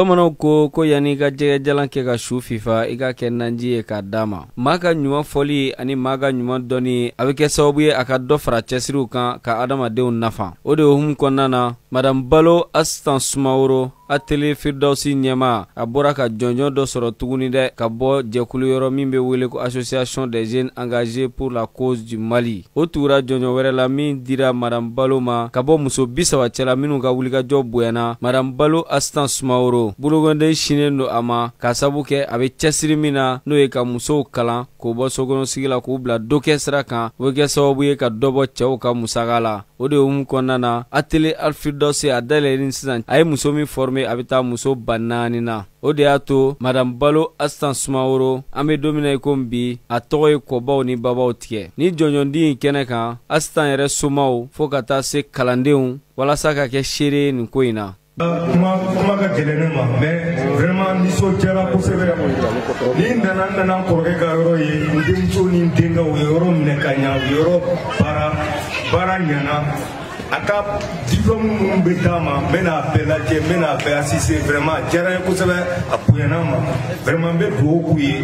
bamananw ko ko yanni i ka jɛgɛjalan kɛ ka su fifa i k'a kɛ nanji ye k'a d'a ma maa ka ɲuman fɔli ani maa ka ɲuman dɔnni a bɛ kɛ sababu ye a ka dɔ fara cɛsiriw kan ka adamadenw nafa o de humu kɔnɔna na madam balo asitan sumaworo atelier firdausi ɲɛma a bɔra ka jɔnjɔn dɔ sɔrɔ tuguni dɛ ka bɔ jɛkulu yɔrɔ min bɛ wele ko association des jeunes engagés pour la cause du mali o tugura jɔnjɔn wɛrɛ la min dira madam balo ma ka bɔ muso bi saba cɛla minnu ka wulikajɔ bonyana madam balo asitan sumaworo bologɔnden sinen don a ma k'a sabu kɛ a bɛ cɛsiri min na n'o ye ka musow kalan k'o bɔ sokɔnɔsigi la k'u bila dokɛ sira kan o bɛ kɛ sababu ye ka dɔ bɔ cɛw ka musaka la o de humu kɔnɔna na atele alfiridɔse a dayɛlɛlen sisan a ye muso min fɔrme a bɛ taa muso ba naani na o de y'a to madam balo asitan sumaworo an be don mina i komi bi a tɔgɔ ye kɔbaw ni babaw tigɛ ni jɔnjɔndi ɲi kɛnɛ kan asitan yɛrɛ somaw fɔɔ ka taa se kalandenw walasa ka kɛ seere ye nin ko ɲi na kuma kuma ka gɛlɛn ne ma mɛ vraiment nisɔndiyara kosɛbɛ ni n nana n nana n kɔrɔkɛ ka yɔrɔ ye n denmuso ni n denkɛ u ye yɔrɔ minɛ ka ɲa u ye yɔrɔ baara baara ɲana a ka diplɔmu minnu bɛ d'a ma n bɛ n'a bɛɛ lajɛ n bɛ n'a bɛɛ asise vraiment a diyara n ye kosɛbɛ a bonyana ma vraiment n bɛ dugawu k'u ye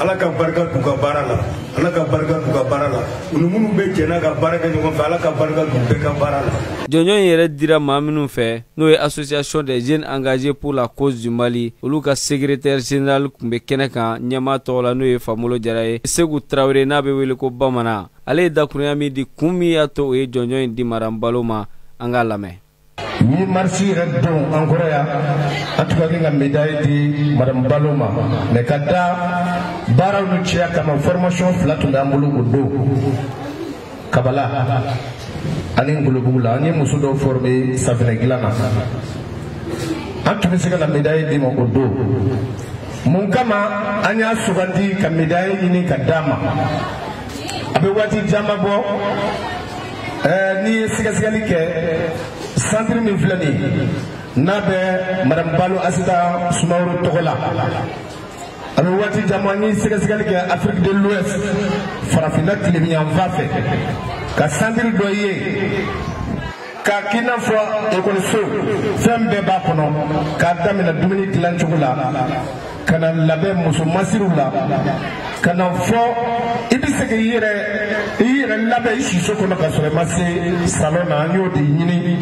ala ka barika d'u ka baara la ala ka barika d'u ka baara la u ni minnu bɛ jɛna ka baara kɛ ɲɔgɔn fɛ ala ka barika d'u bɛɛ ka baara la. jɔnjɔn in yɛrɛ dira maa minnu fɛ n'o ye association des jeunes engagés pour la cause du mali olu ka secrétaire général tun bɛ kɛnɛ kan ɲɛmaa tɔgɔ la n'o ye famolo jara ye segu tarawele n'a bɛ wele ko bamanan. ale ye dakurunya min di kun min y'a to o ye jɔnjɔn in di maran balo ma an k'a lamɛn ni marisi yɛrɛ don an kɔrɔ yan an tun ka kɛ ka medaye di maran balo ma mɛ ka da baaraw ni cɛya kama fɔrɔmasiyɔn fila tun bɛ an bolo o don kabala ani ngolobugu la an ye muso dɔw fɔrɔme safinɛ dilan na an tun bɛ se ka na medaye di ma o don mun kama an y'a sugandi ka medaye ɲini ka d'a ma a bɛ waati caman bɔ ɛɛ n'i ye sɛgɛsɛgɛli kɛ santiri min filɛ nin ye n'a bɛ madame balo asita sumaworo tɔgɔ la a bɛ waati caman ni sɛgɛsɛgɛli kɛ afiriki de l'ouest farafinna tilebinyanfan fɛ ka santiri dɔ ye k'a k'i n'a fɔ ekɔliso fɛn bɛɛ b'a kɔnɔ k'a daminɛ dumuni dilan cogo la ka na labɛn muso masiriw la ka na fɔ i bɛ se k'i yɛrɛ i yɛrɛ labɛn i siso kɔnɔ ka sɔrɔ i ma se salon na an y'o de ɲini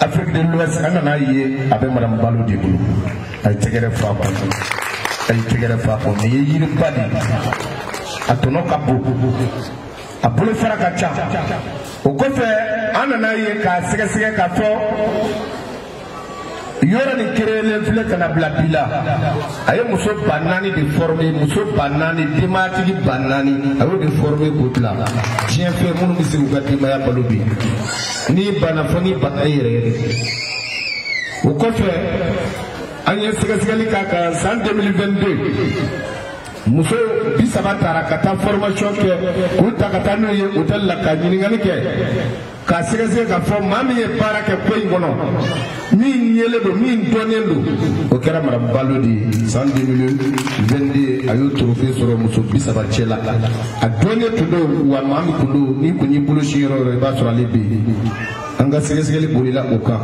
afiriki de l'ouest an nana ye a bɛ madamu balo de bolo a ye tɛgɛrɛ fa kɔ a ye tɛgɛrɛ fa kɔ nin ye yiriba de ye a tɔnɔ ka bon. a bolo fara ka ca o kɔfɛ an nana ye k'a sɛgɛsɛgɛ ka fɔ yɔrɔ nin kereyelen filɛ ka na bila bi la a ye muso ba naani de fɔrɔme muso ba naani denbayatigi ba naani a y'o de fɔrɔme k'o bila diɲɛ fɛ minnu bɛ se k'u ka denbaya balo bi n'i banna fɔ n'i bana i yɛrɛ yɛrɛ o kɔfɛ an ye sɛgɛsɛgɛli k'a kan san 2022 muso bi saba taara ka taa formation kɛ k'u ta ka taa n'u ye hôtel la ka ɲininkali kɛ k'a sɛgɛsɛgɛ k'a fɔ maa min ye baara kɛ ko in kɔnɔ min yelen don min dɔnnen don o kɛra maramu balo de ye san 2022 a y'o trophée sɔrɔ muso bi saba cɛ la a dɔnnen tun don wa maa min tun don n'i kun y'i bolo si yɔrɔ yɔrɔ i b'a sɔrɔ ale bɛ yen an ka sɛgɛsɛgɛli bolila o kan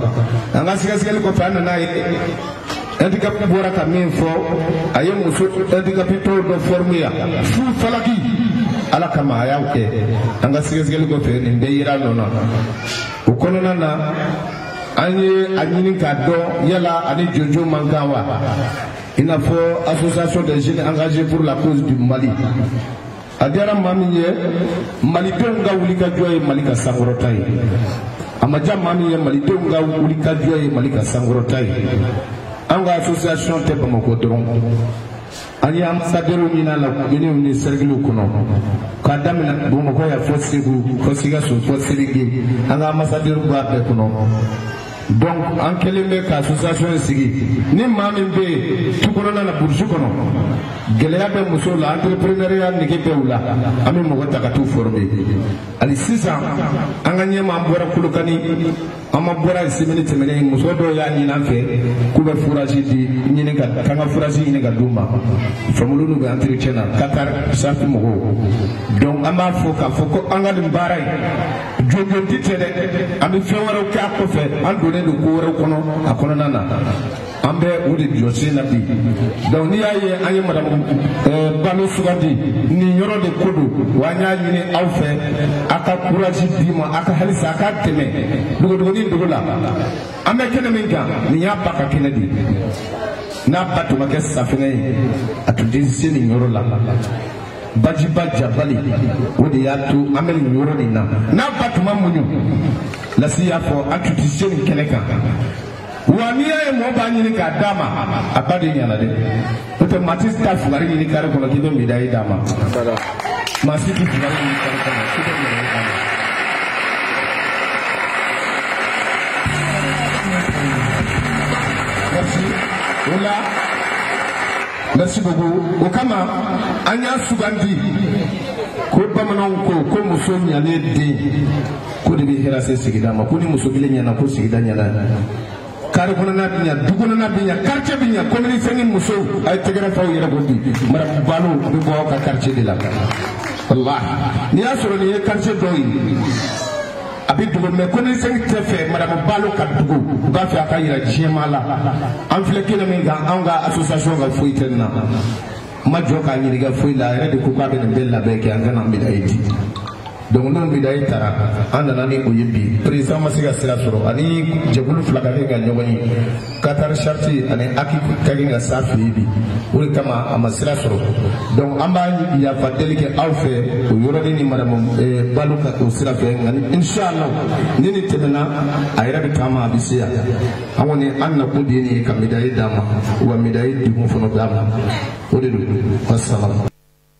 an ka sɛgɛsɛgɛli kɔfɛ an nana ye handicap bɔra ka min fɔ a ye muso handicaptɔw dɔ forme yan fu falaki ala kama a y'aw kɛ an ka sɛgɛsɛgɛli kɔfɛ nin bɛɛ yera nɔ na o kɔnɔna na an ye a ɲini k'a dɔn yala ani jojo man kan wa i n'a fɔ association des jeunes engagés pour la cause du mali a diyara maa min ye malidenw ka wulikajɔ ye mali ka sankɔrɔta ye a ma diya maa min ye malidenw ka wulikajɔ ye mali ka sankɔrɔta ye an ka association tɛ bamakɔ dɔrɔn an ye anbasadɛriw ɲini a la minnu ni sɛrigiliw kɔnɔ k'a daminɛ bamakɔ yan fɔ segu fɔ sikaso fɔ serige an ka anbasadɛriw b'a bɛɛ kɔnɔ donc an kɛlen bɛ ka association in sigi ni maa min bɛ yen tu kɔnɔna na burusi kɔnɔ gɛlɛya bɛ musow la entrepreneuriya nege bɛ u la an bɛ mɔgɔ ta ka t'u former hali sisan an ka ɲɛmaa an bɔra kolokani an ma bɔra yen semini tɛmɛnen muso dɔw y'a ɲini an fɛ k'u bɛ furazi di ɲini ka k'an ka furazi ɲini ka d'u ma famulu n'u bɛ entretien na Qatar safi mɔgɔw donc an b'a fɔ k'a fɔ ko an ka nin baara in jɔnjɔn ti tɛ dɛ an bɛ fɛn wɛrɛw kɛ a kɔfɛ an donnen don ko wɛrɛw kɔnɔ a kɔnɔna na an bɛ o de jɔsen na bi donc n'i y'a ye an ye madamu eh, balo sugandi nin yɔrɔ de ko don wa an y'a ɲini aw fɛ a ka kuraji di ma a ka halisa a ka dɛmɛ dogodogoni dogo la an bɛ kɛnɛ min kan nin y'a ba ka kɛnɛ de n'a ba tun ma kɛ safinɛ ye a tun tɛ se nin yɔrɔ la bajiba jabali o de y'a to an bɛ nin yɔrɔ nin na n'a ba tuma muɲu lasi y'a fɔ a tun tɛ se nin kɛnɛ kan wa n'i y'a ye mɔgɔ b'a ɲini k'a d'a ma a ba de ɲɛna dɛ n'o tɛ maa tɛ taa fugari ɲini kari kɔnɔ k'i bɛ medayi d'a ma maa si tɛ fugari ɲini kari kɔnɔ k'i bɛ medayi d'a ma. Merci. Hola. merci beaucoup o kama an y'a sugandi ko bamananw ko ko muso ɲalen den ko de bɛ hɛrɛ se sigida ma ko ni muso kelen ɲɛna ko sigida ɲɛna kari kɔnɔna bɛ ɲa du kɔnɔna bɛ ɲa quartier bɛ ɲa commune fɛngɛ musow a ye tɛgɛrɛ f'aw yɛrɛ ko bi marabu balo bɛ bɔ aw ka quartier de la walahi n'i y'a sɔrɔ nin ye quartier dɔw ye a bɛ dugu mɛ ko ni sɛgin tɛ fɛ madamu balo ka dugu u b'a fɛ a ka yira diɲɛmaa la an filɛ kelen min kan anw ka association ka foyi tɛ nin na n ma jɔ k'a ɲininka foyi la a yɛrɛ de ko k'a bɛ nin bɛɛ labɛn kɛ an kana n bila ye di donc n'o bila ye tara an nana ni o ye bi président ma se ka sira sɔrɔ ani jɛkulu fila ka kɛ ka ɲɔgɔn ye Qatar Charti ani Aki Kagin ka sa fili bi o de kama a ma sira sɔrɔ donc an b'a yafa deli kɛ aw fɛ o yɔrɔnin ni madamu eh, balo ka o sira fɛ nka ni inshallah ni ni tɛmɛna a yɛrɛ bɛ taama a bɛ se yan an kɔni an nakun de ye nin ye ka medaye d'a ma wa medaye degun fana d'a ma o de don wasalaam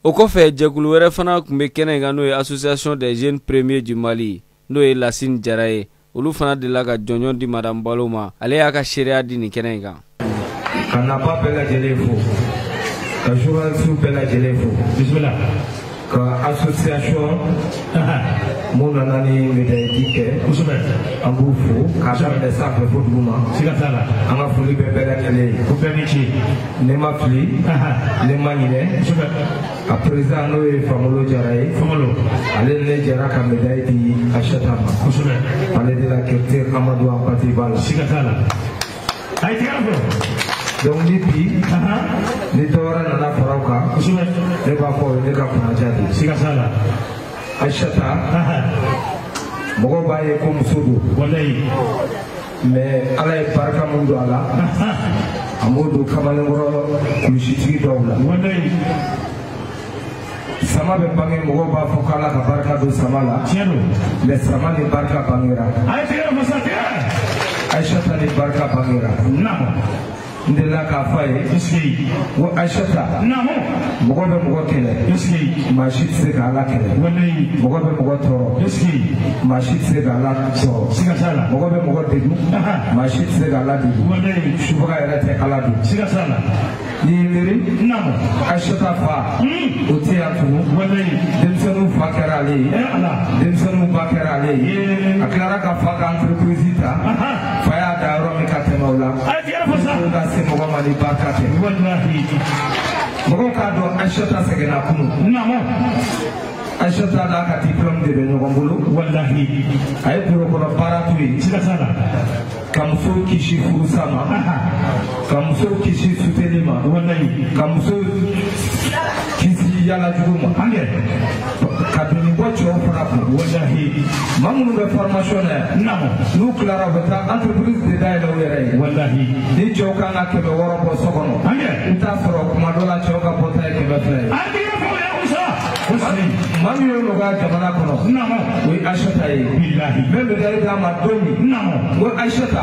o kɔfɛ jɛkulu wɛrɛ fana tun bɛ kɛnɛ in kan n'o ye association des jeunes premiers du mali n'o ye lasini jara ye olu fana delila ka jɔnjɔn di madame balo ma ale y'a ka seereya di nin kɛnɛ in kan ka naba bɛɛ lajɛlen fo ka journalisiw bɛɛ lajɛlen fo bisimila ka association mun nana ni medayidi kɛ kosɛbɛ an b'u fo k'a daminɛ sanfɛ fo duguma siga t'a la an ka foli bɛ bɛɛ lajɛlen ye ko bɛɛ ni ce ne ma fili ne ma ɲinɛ a perezan n'o ye famolo jara ye ale ni ne jara ka medayi di asata ma ale de la kɛrɛte amadu anpati b'a la siga t'a la a ye tigɛ fɔ donc ni bi ni dɔ wɛrɛ nana fara o kan ne b'a fɔ o ye ne ka kunnadiya de ye siga t'a la asata mɔgɔw b'a ye ko muso don walayi mais ala ye barika mun don a la a m'o don kamalenkɔrɔ kulusitigi dɔw la sama bɛ bange mɔgɔw b'a fɔ k'ala ka barika don sama la mɛ sama ni barika bangera ayisata ni barika bangera n delila k'a fɔ a ye ko ayisata mɔgɔ bɛ mɔgɔ kɛlɛ maa si tɛ se ka ala kɛlɛ mɔgɔ bɛ mɔgɔ tɔɔrɔ maa si tɛ se ka ala sɔrɔ mɔgɔ bɛ mɔgɔ degun maa si tɛ se ka ala degun subaga yɛrɛ tɛ ala don n'i y'i miiri ayisata fa o tɛ yan tugun denmisɛnninw fa kɛra ale ye denmisɛnninw ba kɛra ale ye a tilara ka fa ka entreprise ta. fa y'a da yɔrɔ min ka tɛmɛ o la musow ka se mɔgɔ ma ni barika tɛ mɔgɔw k'a dɔn aisata sɛgɛnna kunu aisata n'a ka diplɔme de bɛ ɲɔgɔn bolo a ye bolokɔrɔ baara to yen ka musow kisi furusa ma ka muso kisi suteni ma walayi ka muso kisi yalajugu ma an kɛ ka doni bɔ cɛw fana kun walahi maa minnu bɛ formation na yan naamu n'u tilara u bɛ taa entreprise de dayɛlɛ u yɛrɛ ye walahi ni cɛw kan ka kɛmɛ wɔɔrɔ bɔ so kɔnɔ an kɛ i bɛ taa sɔrɔ kuma dɔ la cɛw ka bɔta ye kɛmɛ fila ye an kɛ maa min y'o nɔgɔya jamana kɔnɔ o ye ayisata ye bilahi bɛɛ bɛ dali d'a ma don min ko ayisata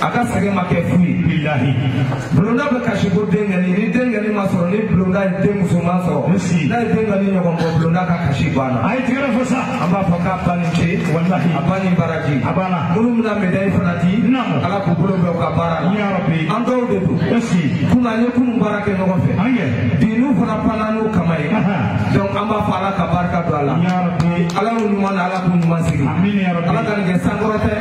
a ka sɛgɛn ma kɛ fu ye bilahi bulonda bɛ kasi ko den kɛli ni den kɛli ma sɔrɔ ni bulonda ye den musoman sɔrɔ n'a ye den kɛli ɲɔgɔn bɔ bulonda ka kasi banna a ye tigɛrɛ fɔ sa an b'a fɔ k'a ba ni ce walahi a ba ni baraji a banna minnu bɛna medayi fana di ala k'u bolo bɛn u ka baara la an dɔw de don kunna an ye kunun baara kɛ ɲɔgɔn fɛ bi n'u fana panna n'u kama ye donc an b'a fɔ ala ka barika don a la ala y'u ɲuman na ala k'u ɲuman sigi ala ka nin kɛ sankɔrɔ tɛ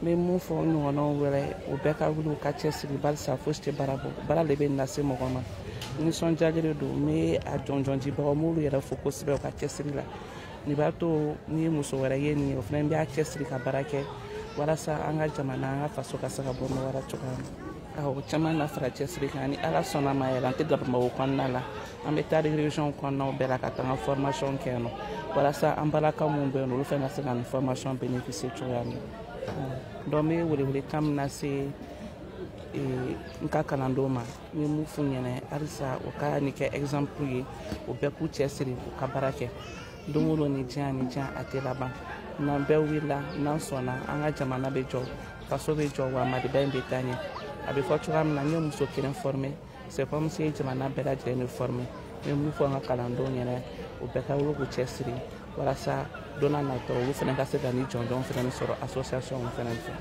n bɛ mun fɔ ɲɔgɔnnaw wɛrɛ o bɛɛ ka wuli u ka cɛsiri barisa fosi tɛ baara bɔ baara de bɛ nin lase mɔgɔ ma nisɔndiyali de don n bɛ a jɔnjɔndibagaw n b'olu yɛrɛ fo kosɛbɛ u ka cɛsiri la nin b'a to ni muso wɛrɛ ye nin ye o fana b'a cɛsiri ka baara kɛ walasa an ka jamana an ka faso ka se ka bɔ nɔgɔya cogoya min awɔ caman na fara cɛsiri kan ni ala sɔnna ma yɛrɛ an tɛ bila bamakɔ kɔnɔna la an bɛ taa région kɔnɔnaw bɛɛ la ka taa an ka formation kɛ yen nɔ walasa an balaka minnu bɛ yen nɔ olu fana ka se ka nin formation bénéficier cogoya min na donc n bɛ welewelekan min lase n ka kalandenw ma n ye mun f'u ɲɛna halisa u ka nin kɛ exemple ye u bɛɛ k'u cɛ siri u ka baara kɛ don o don ni diɲɛ ni diɲɛ a tɛ laban n'an bɛɛ wulila n'an sɔnna an ka jamana bɛ jɔ faso bɛ jɔ wa maliba in bɛ taa ɲɛ a bɛ fɔ cogoya min na n ye muso kelen forme c'est comme si jamana bɛɛ lajɛlen bɛ forme n bɛ min fɔ n ka kalandenw ɲɛna u bɛɛ ka wuli k'u cɛsiri walasa don n'a natɔ olu fana ka se ka ni jɔnjɔn fana sɔrɔ association fana fɛ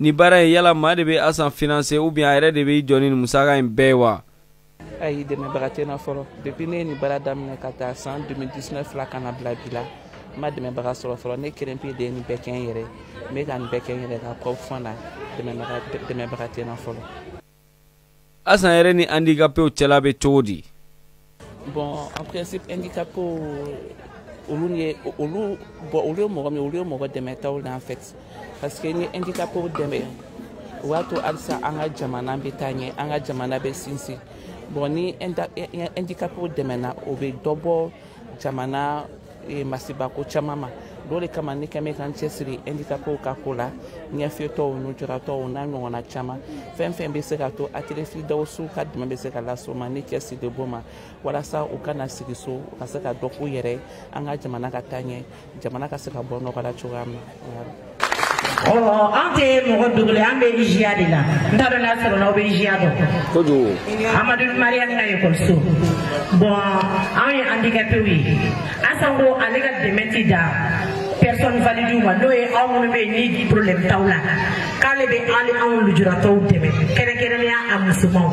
ni baara in yala maa de bɛ asan finanse ubiyɛn a yɛrɛ de bɛ i jɔ ni nin musaka in bɛɛ ye wa a y'i dɛmɛbaga tɛ na fɔlɔ depuis ne ye nin baara daminɛ ka taa san 2019 la ka na bila bi la n ma dɛmɛbaga sɔrɔ fɔlɔ ne kelen pe de ye nin bɛɛ kɛ n yɛrɛ n bɛ ka nin bɛɛ kɛ n yɛrɛ ka kɔ fan na dɛmɛbaga tɛ na fɔlɔ asan yɛrɛ ni handicapéw cɛla bɛ cogo di bon en principe handicapéw olu ye olu bɔn olu ye mɔgɔ min olu ye mɔgɔ dɛmɛtaw la en fait parce que ni handicapw dɛmɛ o b'a to halisa an ka jamana bɛ taa ɲɛ an ka jamana bɛ sinsin bɔn ni handicapw dɛmɛna o bɛ dɔ bɔ jamana eh, masibako caman ma dɔ de kama ne kɛmɛ ka n cɛsiri handicapw ka ko la ɲɛfiyetɔw nujuratɔw n'a ɲɔgɔnna caman fɛn fɛn bɛ se ka to atirisi dawusu ka dɛmɛ bɛ se ka laso ma ne cɛsiri de bɔ ma walasa u kana sigi so u ka se ka dɔ k'u yɛrɛ an ka jamana ka taa ɲɛ jamana ka se ka bɔ nɔgɔla cogoya min ɔ an tɛ mɔgɔ dogole an bɛ iziya de la n t'a dɔn n'a sɔrɔ n'aw bɛ iziya dɔn kojugu amadu mariyamu ka ekɔliso bɔn anw ye andikapew ye asan ko ale ka dɛmɛ ti da personne valide ma n'o ye aw minnu bɛ yen ni problème t'aw la k'ale bɛ ale anw lujuratɔw dɛmɛ kɛrɛnkɛrɛnnenya a musomanw